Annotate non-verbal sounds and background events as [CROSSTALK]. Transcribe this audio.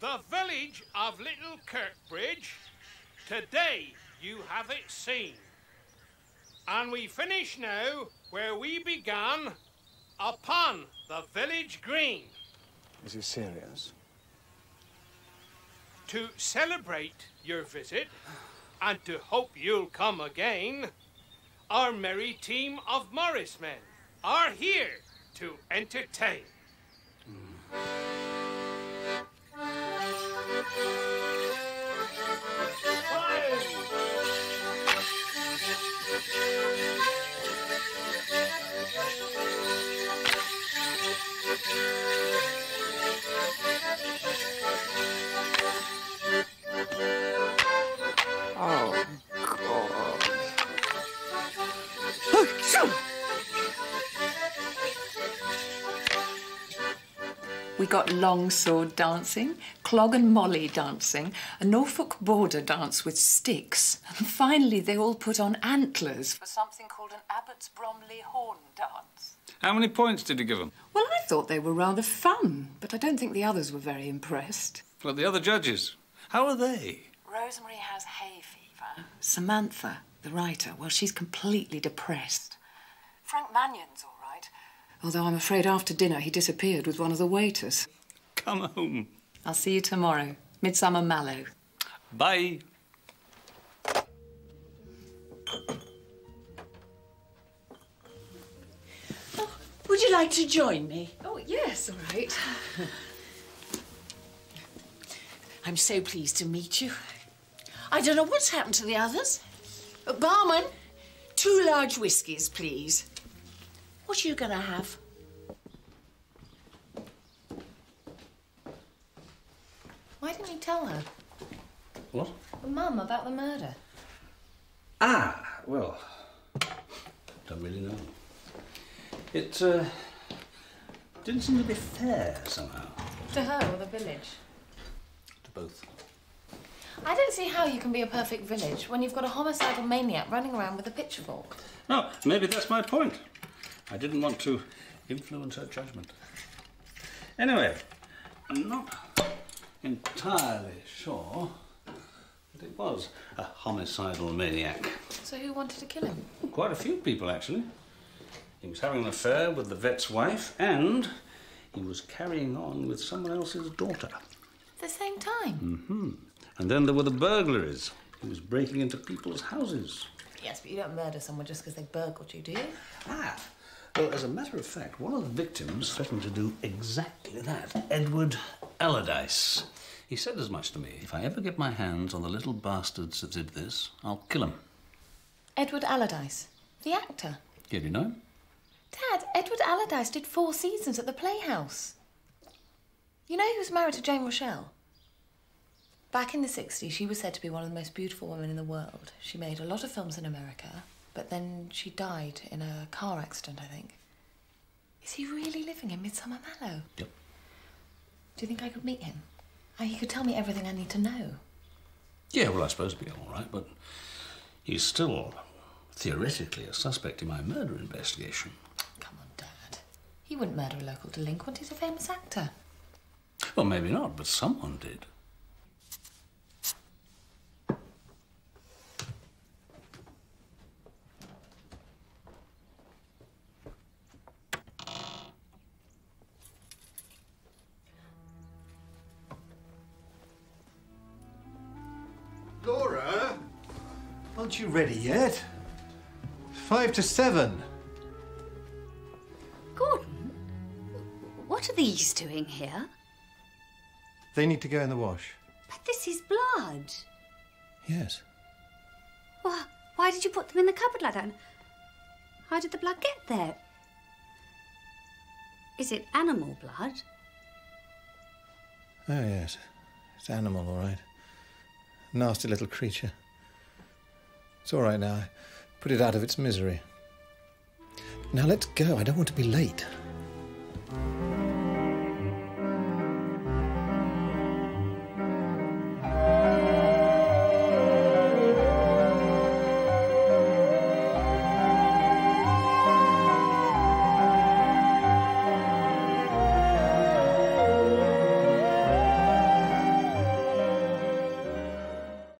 The village of Little Kirkbridge. Today you have it seen. And we finish now where we began, upon the village green. Is he serious? To celebrate your visit and to hope you'll come again, our merry team of Morris men are here to entertain. God. We got longsword dancing, clog and molly dancing, a Norfolk border dance with sticks, and finally they all put on antlers for something called an Abbots Bromley horn dance. How many points did you give them? Well, I thought they were rather fun, but I don't think the others were very impressed. Well, the other judges. How are they? Rosemary has hay fever. Samantha, the writer, well, she's completely depressed. Frank Mannion's all right, although I'm afraid after dinner he disappeared with one of the waiters. Come home. I'll see you tomorrow. Midsomer Mallow. Bye. Would you like to join me? Oh, yes, all right. [LAUGHS] I'm so pleased to meet you. I don't know what's happened to the others. Uh, barman, two large whiskies, please. What are you going to have? Why didn't you tell her? What? Mum, about the murder. Ah, well, don't really know. It uh, didn't seem to be fair somehow To her or the village? to both. I don't see how you can be a perfect village when you've got a homicidal maniac running around with a pitchfork. No, maybe that's my point. I didn't want to influence her judgment. Anyway, I'm not entirely sure that it was a homicidal maniac. So who wanted to kill him? Quite a few people, actually. He was having an affair with the vet's wife, and he was carrying on with someone else's daughter. At the same time? hmm And then there were the burglaries. He was breaking into people's houses. Yes, but you don't murder someone just because they burgled you, do you? Ah. Well, as a matter of fact, one of the victims threatened to do exactly that. Edward Allardyce. He said as much to me. If I ever get my hands on the little bastards that did this, I'll kill them. Edward Allardyce, the actor. Did you know him? Dad, Edward Allardyce did four seasons at the Playhouse. You know he was married to Jane Rochelle? Back in the 60s, she was said to be one of the most beautiful women in the world. She made a lot of films in America, but then she died in a car accident, I think. Is he really living in Midsomer Mallow? Yep. Do you think I could meet him? Oh, he could tell me everything I need to know. Yeah, well, I suppose it'd be all right, but he's still theoretically a suspect in my murder investigation. Come on, Dad. He wouldn't murder a local delinquent. He's a famous actor. Well, maybe not, but someone did. Aren't you ready yet? Five to seven. Gordon, what are these doing here? They need to go in the wash. But this is blood. Yes. Well, why did you put them in the cupboard like that? How did the blood get there? Is it animal blood? Oh, yes. It's animal, all right. Nasty little creature. It's all right now. I put it out of its misery. Now let's go. I don't want to be late.